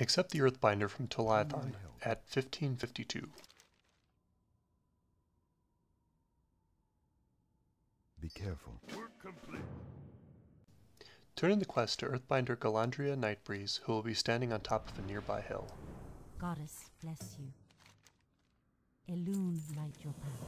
Accept the Earthbinder from Tola'thion at 1552. Be careful. Turn in the quest to Earthbinder Galandria Nightbreeze, who will be standing on top of a nearby hill. Goddess bless you. Elune light your path.